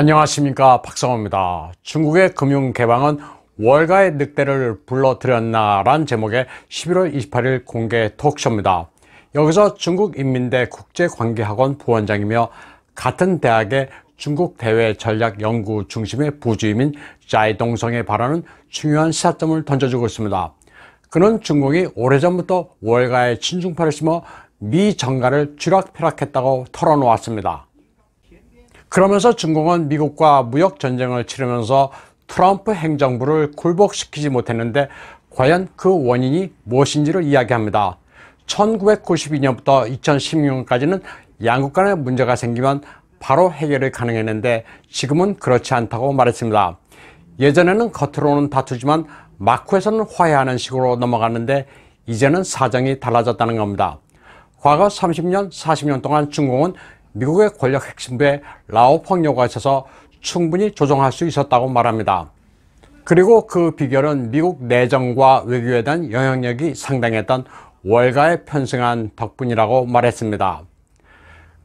안녕하십니까 박성호입니다. 중국의 금융 개방은 월가의 늑대를 불러들였나 란 제목의 11월 28일 공개 톡쇼입니다. 여기서 중국인민대 국제관계학원 부원장이며 같은 대학의 중국 대외 전략 연구 중심의 부주임인 자이동성의 발언은 중요한 시사점을 던져주고 있습니다. 그는 중국이 오래전부터 월가의 친중파를 심어 미 정가를 쥐락펴락했다고 털어놓았습니다. 그러면서 중국은 미국과 무역 전쟁을 치르면서 트럼프 행정부를 굴복시키지 못했는데 과연 그 원인이 무엇인지를 이야기합니다. 1992년부터 2016년까지는 양국 간의 문제가 생기면 바로 해결이 가능했는데 지금은 그렇지 않다고 말했습니다. 예전에는 겉으로는 다투지만 마쿠에서는 화해하는 식으로 넘어갔는데 이제는 사정이 달라졌다는 겁니다. 과거 30년, 40년 동안 중국은 미국의 권력 핵심부에 라오펑 요구가 있어서 충분히 조정할 수 있었다고 말합니다. 그리고 그 비결은 미국 내정과 외교에 대한 영향력이 상당했던 월가에 편승한 덕분이라고 말했습니다.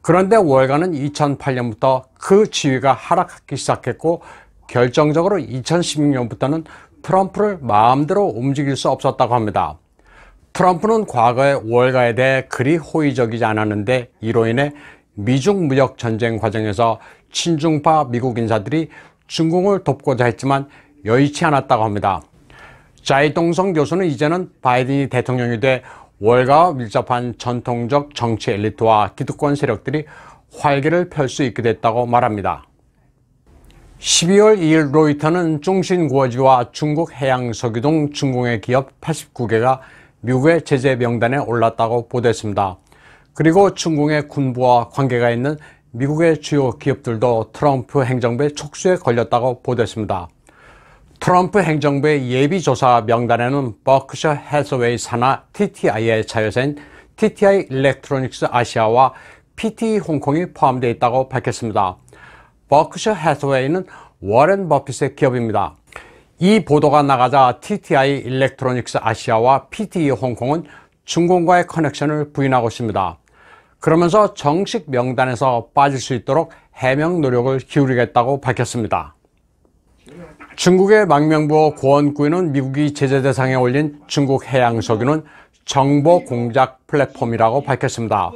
그런데 월가는 2008년부터 그 지위가 하락하기 시작했고 결정적으로 2016년부터는 트럼프를 마음대로 움직일 수 없었다고 합니다. 트럼프는 과거에 월가에 대해 그리 호의적이지 않았는데 이로 인해 미중 무역 전쟁 과정에서 친중파 미국 인사들이 중국을 돕고자 했지만 여의치 않았다고 합니다. 자이동성 교수는 이제는 바이든이 대통령이 돼 월가와 밀접한 전통적 정치 엘리트와 기득권 세력들이 활기를 펼 수 있게 됐다고 말합니다. 12월 2일 로이터는 중신구어지와 중국 해양석유 등 중공의 기업 89개가 미국의 제재 명단에 올랐다고 보도했습니다. 그리고 중공의 군부와 관계가 있는 미국의 주요 기업들도 트럼프 행정부의 촉수에 걸렸다고 보도했습니다. 트럼프 행정부의 예비조사 명단에는 버크셔 해서웨이 산하 TTI의 자회사인 TTI 일렉트로닉스 아시아와 PT 홍콩이 포함되어 있다고 밝혔습니다. 버크셔 해서웨이는 워렌 버핏의 기업입니다. 이 보도가 나가자 TTI 일렉트로닉스 아시아와 PT 홍콩은 중공과의 커넥션을 부인하고 있습니다. 그러면서 정식 명단에서 빠질 수 있도록 해명 노력을 기울이겠다고 밝혔습니다. 중국의 망명부 고원구이는 미국이 제재 대상에 올린 중국 해양석유는 정보 공작 플랫폼이라고 밝혔습니다.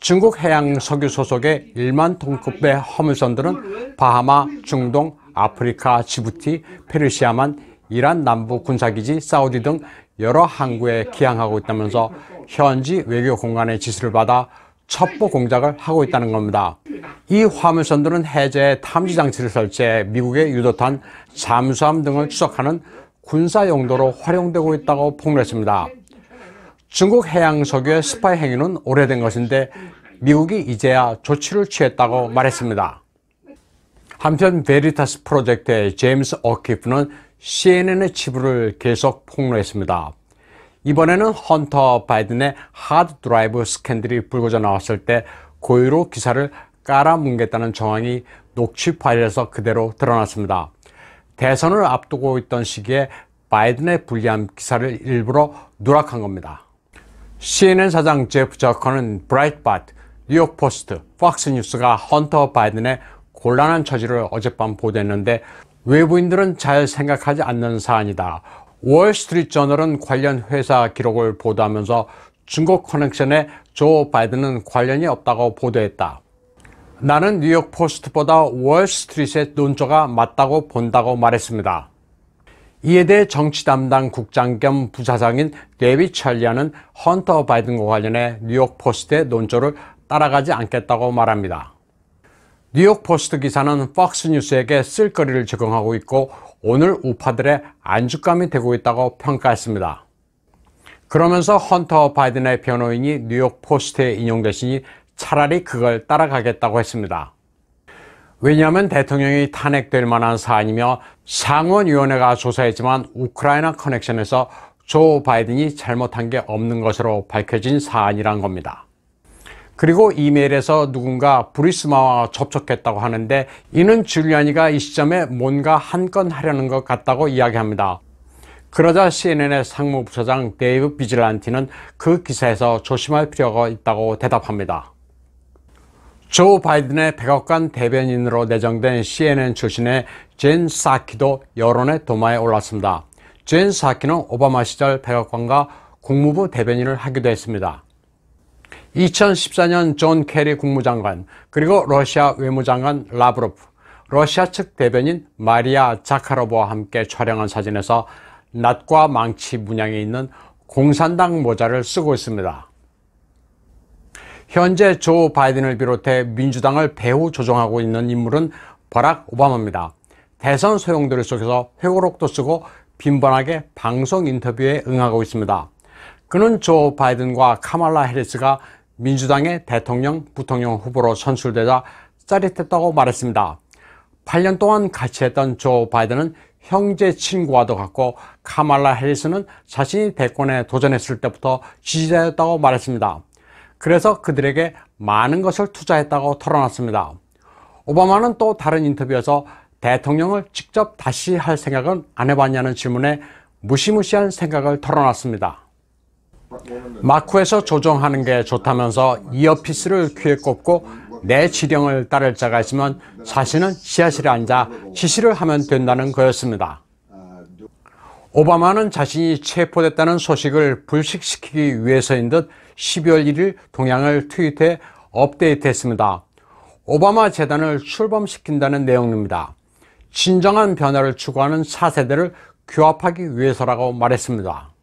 중국 해양석유 소속의 1만 톤급의 화물선들은 바하마, 중동, 아프리카, 지부티, 페르시아만, 이란 남부 군사기지, 사우디 등 여러 항구에 기항하고 있다면서 현지 외교 공간의 지시를 받아 첩보 공작을 하고 있다는 겁니다. 이 화물선들은 해제 탐지 장치를 설치해 미국의 유도탄, 잠수함 등을 추적하는 군사 용도로 활용되고 있다고 폭로했습니다. 중국 해양 석유의 스파이 행위는 오래된 것인데 미국이 이제야 조치를 취했다고 말했습니다. 한편 베리타스 프로젝트의 제임스 오키프는 CNN의 치부를 계속 폭로했습니다. 이번에는 헌터 바이든의 하드 드라이브 스캔들이 불거져 나왔을 때 고의로 기사를 깔아뭉갰다는 정황이 녹취 파일에서 그대로 드러났습니다. 대선을 앞두고 있던 시기에 바이든의 불리한 기사를 일부러 누락한 겁니다. CNN 사장 제프 저커는 브라이트바트, 뉴욕 포스트, 팍스 뉴스가 헌터 바이든의 곤란한 처지를 어젯밤 보도했는데 외부인들은 잘 생각하지 않는 사안이다. 월스트리트 저널은 관련 회사 기록을 보도하면서 중국 connection에 조 바이든은 관련이 없다고 보도했다. 나는 뉴욕 포스트보다 월스트리트의 논조가 맞다고 본다고 말했습니다. 이에 대해 정치 담당 국장 겸 부사장인 데비 찰리아는 헌터 바이든과 관련해 뉴욕 포스트의 논조를 따라가지 않겠다고 말합니다. 뉴욕 포스트 기사는 팍스 뉴스에게 쓸거리를 제공하고 있고 오늘 우파들의 안주감이 되고 있다고 평가했습니다. 그러면서 헌터 바이든의 변호인이 뉴욕 포스트에 인용됐으니 차라리 그걸 따라가겠다고 했습니다. 왜냐하면 대통령이 탄핵될 만한 사안이며 상원위원회가 조사했지만 우크라이나 connection에서 조 바이든이 잘못한 게 없는 것으로 밝혀진 사안이란 겁니다. 그리고 이메일에서 누군가 부리스마와 접촉했다고 하는데 이는 줄리아니가 이 시점에 뭔가 한 건 하려는 것 같다고 이야기합니다. 그러자 CNN의 상무부사장 데이브 비질란티는 그 기사에서 조심할 필요가 있다고 대답합니다. 조 바이든의 백악관 대변인으로 내정된 CNN 출신의 젠 사키도 여론의 도마에 올랐습니다. 젠 사키는 오바마 시절 백악관과 국무부 대변인을 하기도 했습니다. 2014년 존 케리 국무장관 그리고 러시아 외무장관 라브로프 러시아 측 대변인 마리아 자카로브와 함께 촬영한 사진에서 낫과 망치 문양이 있는 공산당 모자를 쓰고 있습니다. 현재 조 바이든을 비롯해 민주당을 배후 조종하고 있는 인물은 버락 오바마입니다. 대선 소용돌이 속에서 회고록도 쓰고 빈번하게 방송 인터뷰에 응하고 있습니다. 그는 조 바이든과 카말라 해리스가 민주당의 대통령, 부통령 후보로 선출되자 짜릿했다고 말했습니다. 8년 동안 같이 했던 조 바이든은 형제 친구와도 같고 카말라 해리스는 자신이 대권에 도전했을 때부터 지지자였다고 말했습니다. 그래서 그들에게 많은 것을 투자했다고 털어놨습니다. 오바마는 또 다른 인터뷰에서 대통령을 직접 다시 할 생각은 안 해봤냐는 질문에 무시무시한 생각을 털어놨습니다. 마쿠에서 조정하는 게 좋다면서 이어피스를 귀에 꼽고 내 지령을 따를 자가 있으면 자신은 지하실에 앉아 지시를 하면 된다는 거였습니다. 오바마는 자신이 체포됐다는 소식을 불식시키기 위해서인 듯 12월 1일 동향을 트윗에 업데이트했습니다. 오바마 재단을 출범시킨다는 내용입니다. 진정한 변화를 추구하는 4세대를 규합하기 위해서라고 말했습니다.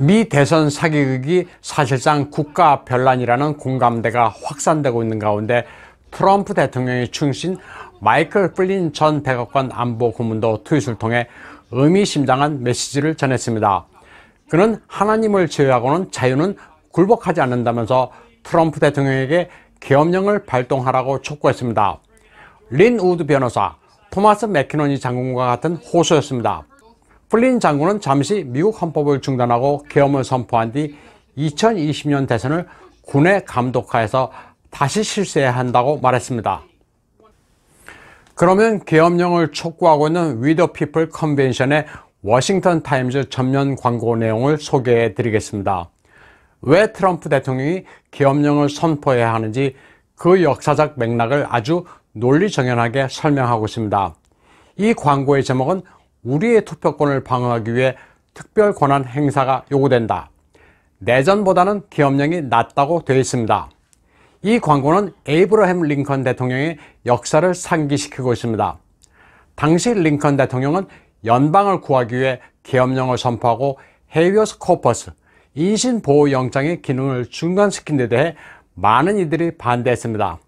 미 대선 사기극이 사실상 국가 변란이라는 공감대가 확산되고 있는 가운데 트럼프 대통령의 충신 마이클 플린 전 백악관 안보 고문도 트윗을 통해 의미심장한 메시지를 전했습니다. 그는 하나님을 제외하고는 자유는 굴복하지 않는다면서 트럼프 대통령에게 계엄령을 발동하라고 촉구했습니다. 린 우드 변호사, 토마스 맥이너니 장군과 같은 호소였습니다. 플린 장군은 잠시 미국 헌법을 중단하고 계엄을 선포한 뒤 2020년 대선을 군의 감독하에서 다시 실시해야 한다고 말했습니다. 그러면 계엄령을 촉구하고 있는 We the People Convention의 워싱턴 타임즈 전면 광고 내용을 소개해 드리겠습니다. 왜 트럼프 대통령이 계엄령을 선포해야 하는지 그 역사적 맥락을 아주 논리정연하게 설명하고 있습니다. 이 광고의 제목은 우리의 투표권을 방어하기 위해 특별 권한 행사가 요구된다. 내전보다는 계엄령이 낫다고 되어 있습니다. 이 광고는 에이브러햄 링컨 대통령의 역사를 상기시키고 있습니다. 당시 링컨 대통령은 연방을 구하기 위해 계엄령을 선포하고 habeas corpus 인신보호영장의 기능을 중단시킨 데 대해 많은 이들이 반대했습니다.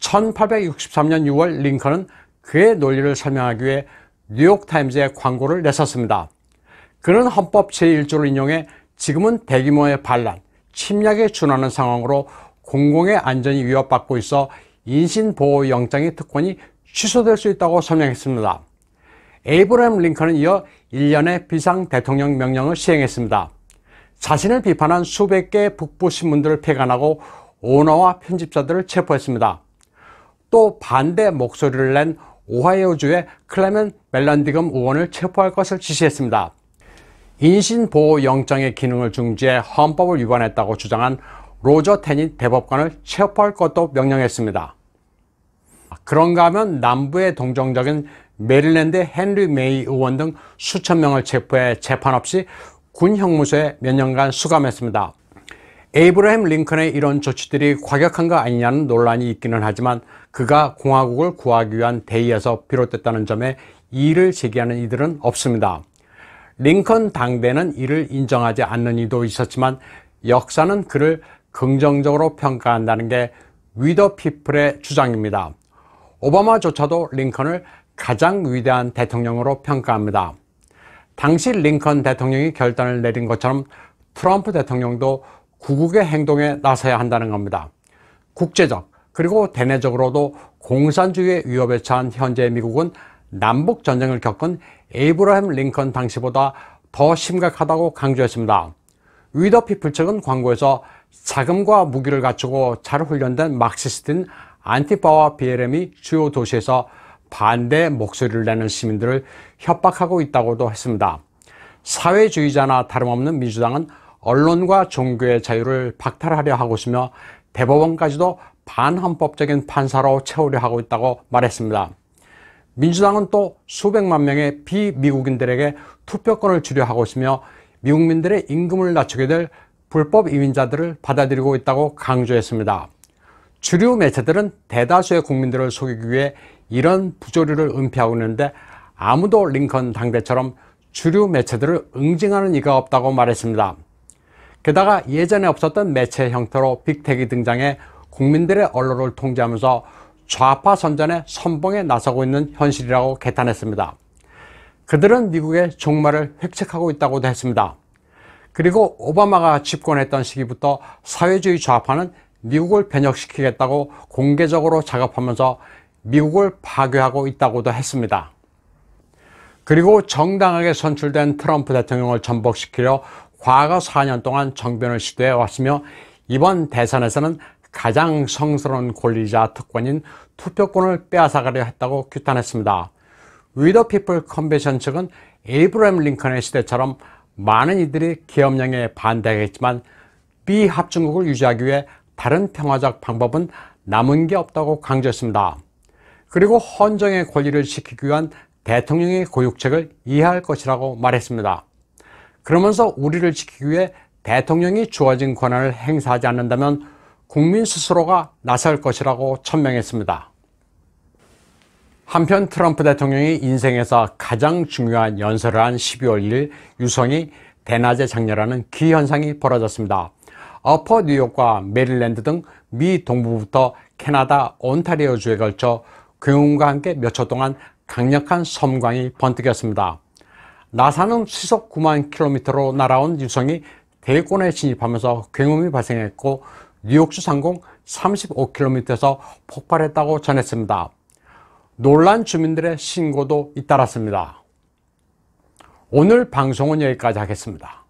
1863년 6월 링컨은 그의 논리를 설명하기 위해 뉴욕타임즈에 광고를 냈었습니다. 그는 헌법 제1조를 인용해 지금은 대규모의 반란, 침략에 준하는 상황으로 공공의 안전이 위협받고 있어 인신보호영장의 특권이 취소될 수 있다고 설명했습니다. 에이브람 링컨은 이어 1년의 비상 대통령 명령을 시행했습니다. 자신을 비판한 수백 개의 북부 신문들을 폐간하고 오너와 편집자들을 체포했습니다. 또 반대 목소리를 낸 오하이오주의 클레멘 멜란디금 의원을 체포할 것을 지시했습니다. 인신보호 영장의 기능을 중지해 헌법을 위반했다고 주장한 로저 테니 대법관을 체포할 것도 명령했습니다. 그런가 하면 남부의 동정적인 메릴랜드 헨리 메이 의원 등 수천 명을 체포해 재판 없이 군 형무소에 몇 년간 수감했습니다. 에이브라햄 링컨의 이런 조치들이 과격한 거 아니냐는 논란이 있기는 하지만 그가 공화국을 구하기 위한 대의에서 비롯됐다는 점에 이의를 제기하는 이들은 없습니다. 링컨 당대는 이를 인정하지 않는 이도 있었지만 역사는 그를 긍정적으로 평가한다는 게 위더 피플의 주장입니다. 오바마조차도 링컨을 가장 위대한 대통령으로 평가합니다. 당시 링컨 대통령이 결단을 내린 것처럼 트럼프 대통령도 구국의 행동에 나서야 한다는 겁니다. 국제적 그리고 대내적으로도 공산주의의 위협에 처한 현재 미국은 남북 전쟁을 겪은 에이브라햄 링컨 당시보다 더 심각하다고 강조했습니다. We the People 측은 광고에서 자금과 무기를 갖추고 잘 훈련된 Marxist인 Antifa와 BLM이 주요 도시에서 반대 목소리를 내는 시민들을 협박하고 있다고도 했습니다. 사회주의자나 다름없는 민주당은 언론과 종교의 자유를 박탈하려 하고 있으며 대법원까지도 반헌법적인 판사로 채우려 하고 있다고 말했습니다. 민주당은 또 수백만 명의 비미국인들에게 투표권을 주려 하고 있으며 미국민들의 임금을 낮추게 될 불법 이민자들을 받아들이고 있다고 강조했습니다. 주류 매체들은 대다수의 국민들을 속이기 위해 이런 부조리를 은폐하고 있는데 아무도 링컨 당대처럼 주류 매체들을 응징하는 이가 없다고 말했습니다. 게다가 예전에 없었던 매체 형태로 빅텍이 등장해 국민들의 언론을 통제하면서 좌파 선전의 선봉에 나서고 있는 현실이라고 개탄했습니다. 그들은 미국의 종말을 획책하고 있다고도 했습니다. 그리고 오바마가 집권했던 시기부터 사회주의 좌파는 미국을 변혁시키겠다고 공개적으로 작업하면서 미국을 파괴하고 있다고도 했습니다. 그리고 정당하게 선출된 트럼프 대통령을 전복시키려 과거 4년 동안 정변을 시도해 왔으며 이번 대선에서는 가장 성스러운 권리자 특권인 투표권을 빼앗아가려 했다고 규탄했습니다. We the People Convention 측은 에이브램 링컨의 시대처럼 많은 이들이 계엄령에 반대하겠지만 미합중국을 유지하기 위해 다른 평화적 방법은 남은 게 없다고 강조했습니다. 그리고 헌정의 권리를 지키기 위한 대통령의 고육책을 이해할 것이라고 말했습니다. 그러면서 우리를 지키기 위해 대통령이 주어진 권한을 행사하지 않는다면 국민 스스로가 나설 것이라고 천명했습니다. 한편 트럼프 대통령이 인생에서 가장 중요한 연설을 한 12월 1일 유성이 대낮에 장렬하는 기현상이 벌어졌습니다. 어퍼 뉴욕과 메릴랜드 등 미 동부부터 캐나다 온타리오주에 걸쳐 굉음과 함께 몇 초 동안 강력한 섬광이 번뜩였습니다. 나사는 시속 9만 킬로미터로 날아온 유성이 대권에 진입하면서 굉음이 발생했고 뉴욕주 상공 35km에서 폭발했다고 전했습니다. 놀란 주민들의 신고도 잇따랐습니다. 오늘 방송은 여기까지 하겠습니다.